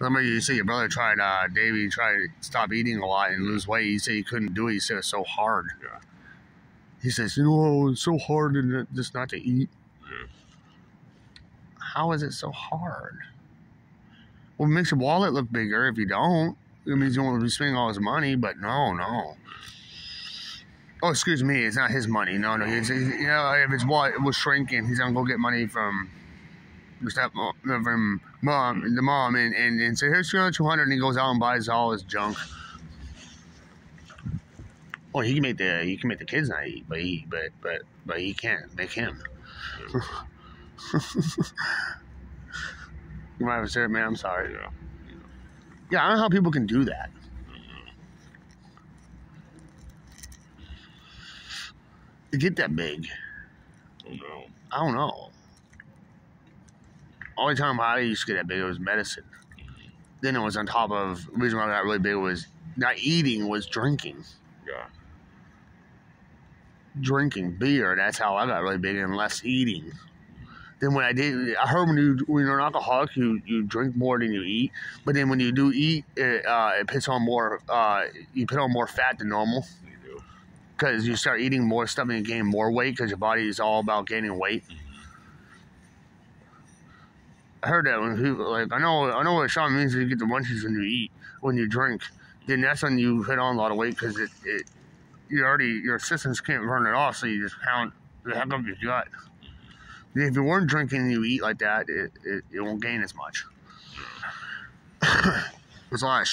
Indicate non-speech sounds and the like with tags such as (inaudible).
Remember you say your brother tried, uh, Davey tried to stop eating a lot and lose weight. He said he couldn't do it. He said it's so hard. Yeah. He says, you know, it's so hard and just not to eat. Yeah. How is it so hard? Well, it makes your wallet look bigger if you don't. It means you won't be spending all his money, but no, no. Oh, excuse me, it's not his money. No, no, it's, it's, you know, if his wallet was shrinking, he's gonna go get money from Oh, the step from mom, the mom, and, and, and say, here's 200 and he goes out and buys all his junk. Well, he can make the he can make the kids not eat, but he but but but he can't make him. you might have said, man, I'm sorry. Yeah. Yeah, I don't know how people can do that. To get that big, Oh no. I don't know. Only time I used to get that big was medicine. Then it was on top of the reason why I got really big was not eating was drinking. Yeah. Drinking beer. That's how I got really big and less eating. Then when I did, I heard when you when you're an alcoholic, you, you drink more than you eat. But then when you do eat, it, uh, it puts on more. Uh, you put on more fat than normal You do. because you start eating more stuff and you gain more weight because your body is all about gaining weight. I heard that when people like I know I know what Sean means. When you get the munchies when you eat when you drink. Then that's when you hit on a lot of weight because it, it you already your systems can't burn it off, so you just pound the heck up your gut. If you weren't drinking and you eat like that, it, it, it won't gain as much. (coughs) There's a lot